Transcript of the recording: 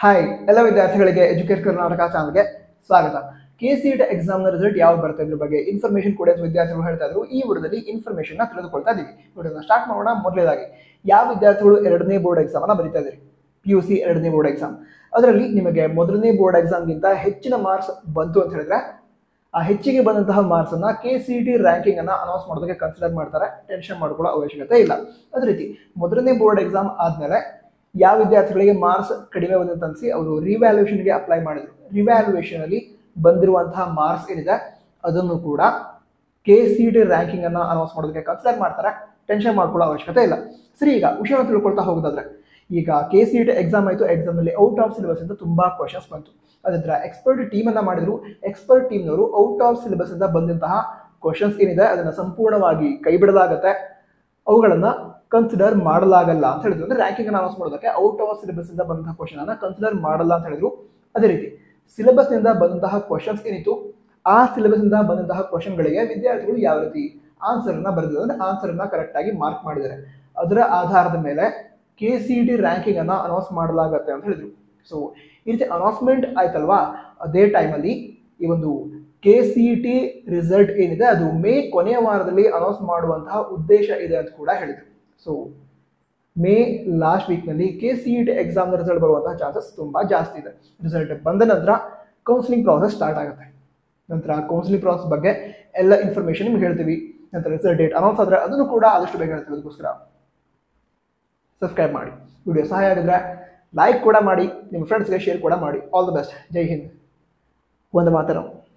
Hi ಎಲ್ಲ ವಿದ್ಯಾರ್ಥಿಗಳಿಗೆ educate Karnataka ಚಾನಲ್ಗೆ ಸ್ವಾಗತ. ಕೆ ಸಿ ಟಿ ಎಕ್ಸಾಮ್ನ ರಿಸಲ್ಟ್ ಯಾವಾಗ ಬರುತ್ತೆ ಇದ್ರ ಬಗ್ಗೆ ಇನ್ಫಾರ್ಮೇಶನ್ ಕೂಡ ವಿದ್ಯಾರ್ಥಿಗಳು ಹೇಳ್ತಾ ಇದ್ರು. ಈ ವಿಡಿಯೋದಲ್ಲಿ ಇನ್ಫಾರ್ಮೇಶನ್ನ ತಿಳಿದುಕೊಳ್ತಾ ಇದೀವಿ ವಿಡಿಯೋನ ಸ್ಟಾರ್ಟ್ ಮಾಡೋಣ ಮೊದಲೇದಾಗಿ. ಯಾವ ವಿದ್ಯಾರ್ಥಿಗಳು ಎರಡನೇ ಬೋರ್ಡ್ ಎಕ್ಸಾಮ್ ಅನ್ನ ಬರೀತಾ ಇದ್ರಿ ಪಿ ಯು ಸಿ ಎರಡನೇ ಬೋರ್ಡ್ ಎಕ್ಸಾಮ್ ಅದರಲ್ಲಿ ನಿಮಗೆ ಮೊದಲನೇ ಬೋರ್ಡ್ ಎಕ್ಸಾಮ್ಗಿಂತ ಹೆಚ್ಚಿನ ಮಾರ್ಕ್ಸ್ ಬಂತು ಅಂತ ಹೇಳಿದ್ರೆ, ಆ ಹೆಚ್ಚಿಗೆ ಬಂದಂತಹ ಮಾರ್ಕ್ಸ್ ಅನ್ನ ಕೆ ಸಿ ಟಿ ರ್ಯಾಂಕಿಂಗ್ ಅನ್ನ ಅನೌನ್ಸ್ ಮಾಡೋದಕ್ಕೆ ಕನ್ಸಿಡರ್ ಮಾಡ್ತಾರೆ. ಟೆನ್ಷನ್ ಮಾಡ್ಕೊಳ್ಳೋ ಅವಶ್ಯಕತೆ ಇಲ್ಲ. ಅದೇ ರೀತಿ ಮೊದಲನೇ ಬೋರ್ಡ್ ಎಕ್ಸಾಮ್ ಆದ್ಮೇಲೆ ಯಾವ ವಿದ್ಯಾರ್ಥಿಗಳಿಗೆ ಮಾರ್ಕ್ಸ್ ಕಡಿಮೆ ಬಂದಂತ ಅನ್ಸಿ ಅವರು ರಿವ್ಯಾಲ್ಯೂಷನ್ಗೆ ಅಪ್ಲೈ ಮಾಡಿದ್ರು. ರಿವ್ಯಾಲ್ಯೂಯೇಷನ್ ಅಲ್ಲಿ ಬಂದಿರುವಂತಹ ಮಾರ್ಕ್ಸ್ ಏನಿದೆ, ಅದನ್ನು ಕೂಡ ಕೆ ಸಿ ಟಿ ರ್ಯಾಂಕಿಂಗ್ ಅನ್ನು ಅನೌನ್ಸ್ ಮಾಡೋದಕ್ಕೆ ಕನ್ಸಿಡರ್ ಮಾಡ್ತಾರೆ. ಟೆನ್ಷನ್ ಮಾಡ್ಕೊಳ್ಳೋ ಅವಶ್ಯಕತೆ ಇಲ್ಲ. ಸರಿ, ಈಗ ವಿಷಯವನ್ನು ತಿಳ್ಕೊಳ್ತಾ ಹೋಗೋದಾದ್ರೆ, ಈಗ ಕೆ ಸಿ ಟಿ ಎಕ್ಸಾಮ್ ಆಯಿತು ಎಕ್ಸಾಮಲ್ಲಿ ಔಟ್ ಆಫ್ ಸಿಲೆಬಸ್ ಅಂತ ತುಂಬಾ ಕ್ವಶನ್ಸ್ ಬಂತು. ಅದರ ಎಕ್ಸ್ಪರ್ಟ್ ಟೀಮ್ ಅನ್ನ ಮಾಡಿದ್ರು. ಎಕ್ಸ್ಪರ್ಟ್ ಟೀಮ್ನವರು ಔಟ್ ಆಫ್ ಸಿಲೆಬಸ್ ಇಂದ ಬಂದಂತಹ ಕ್ವಶನ್ಸ್ ಏನಿದೆ, ಅದನ್ನ ಸಂಪೂರ್ಣವಾಗಿ ಕೈ ಬಿಡಲಾಗತ್ತೆ ಅವುಗಳನ್ನ ಕನ್ಸಿಡರ್ ಮಾಡಲಾಗಲ್ಲ ಅಂತ ಹೇಳಿದ್ರು. ಅಂದ್ರೆ ರ್ಯಾಂಕಿಂಗ್ ಅನೌನ್ಸ್ ಮಾಡೋದಕ್ಕೆ ಔಟ್ ಆಫ್ ಸಿಲೆಬಸ್ ಇಂದ ಬಂದಂತಹ ಕ್ವಶನ್ ಅನ್ನ ಕನ್ಸಿಡರ್ ಮಾಡಲ್ಲ ಅಂತ ಹೇಳಿದ್ರು. ಅದೇ ರೀತಿ ಸಿಲೆಬಸ್ನಿಂದ ಬಂದಂತಹ ಕ್ವಶನ್ಸ್ ಏನಿತ್ತು? ಆ ಸಿಲೆಬಸ್ ಇಂದ ಬಂದಂತಹ ಕ್ವಶನ್ಗಳಿಗೆ ವಿದ್ಯಾರ್ಥಿಗಳು ಯಾವ ರೀತಿ ಆನ್ಸರ್ ಅನ್ನ ಬರೆದಿದ್ದಾರೆ? ಅಂದ್ರೆ ಆನ್ಸರ್ ಅನ್ನ ಕರೆಕ್ಟ್ ಆಗಿ ಮಾರ್ಕ್ ಮಾಡಿದ್ದಾರೆ. ಅದರ ಆಧಾರದ ಮೇಲೆ ಕೆ ಸಿ ಡಿ ರ್ಯಾಂಕಿಂಗ್ ಅನ್ನ ಅನೌನ್ಸ್ ಮಾಡಲಾಗತ್ತೆ ಅಂತ ಹೇಳಿದ್ರು. ಸೊ ಈ ರೀತಿ ಅನೌನ್ಸ್ಮೆಂಟ್ ಆಯ್ತಲ್ವಾ? ಅದೇ ಟೈಮಲ್ಲಿ ಈ ಒಂದು ಕೆ ಸಿ ಟಿ ರಿಸಲ್ಟ್ ಏನಿದೆ, ಅದು ಮೇ ಕೊನೆಯ ವಾರದಲ್ಲಿ ಅನೌನ್ಸ್ ಮಾಡುವಂತಹ ಉದ್ದೇಶ ಇದೆ ಅಂತ ಕೂಡ ಹೇಳಿದ್ರು. ಸೊ ಮೇ ಲಾಸ್ಟ್ ವೀಕ್ನಲ್ಲಿ ಕೆ ಸಿ ಇ ಟಿ ಎಕ್ಸಾಮ್ನ ರಿಸಲ್ಟ್ ಬರುವಂತಹ ಚಾನ್ಸಸ್ ತುಂಬ ಜಾಸ್ತಿ ಇದೆ. ರಿಸಲ್ಟ್ ಬಂದ ನಂತರ ಕೌನ್ಸಿಲಿಂಗ್ ಪ್ರಾಸೆಸ್ ಸ್ಟಾರ್ಟ್ ಆಗುತ್ತೆ. ನಂತರ ಕೌನ್ಸಿಲಿಂಗ್ ಪ್ರಾಸೆಸ್ ಬಗ್ಗೆ ಎಲ್ಲ ಇನ್ಫಾರ್ಮೇಶನ್ ನಿಮ್ಗೆ ಹೇಳ್ತೀವಿ. ನಂತರ ರಿಸಲ್ಟ್ ಡೇಟ್ ಅನೌನ್ಸ್ ಆದರೆ ಅದನ್ನು ಕೂಡ ಆದಷ್ಟು ಬೇಗ ಹೇಳ್ತೀವಿ. ಅದಕ್ಕೋಸ್ಕರ ಸಬ್ಸ್ಕ್ರೈಬ್ ಮಾಡಿ. ವಿಡಿಯೋ ಸಹಾಯ ಆಗಿದ್ರೆ ಲೈಕ್ ಕೂಡ ಮಾಡಿ. ನಿಮ್ಮ ಫ್ರೆಂಡ್ಸ್ಗೆ ಶೇರ್ ಕೂಡ ಮಾಡಿ. ಆಲ್ ದ ಬೆಸ್ಟ್ ಜೈ ಹಿಂದ್. వంద మాత్రం.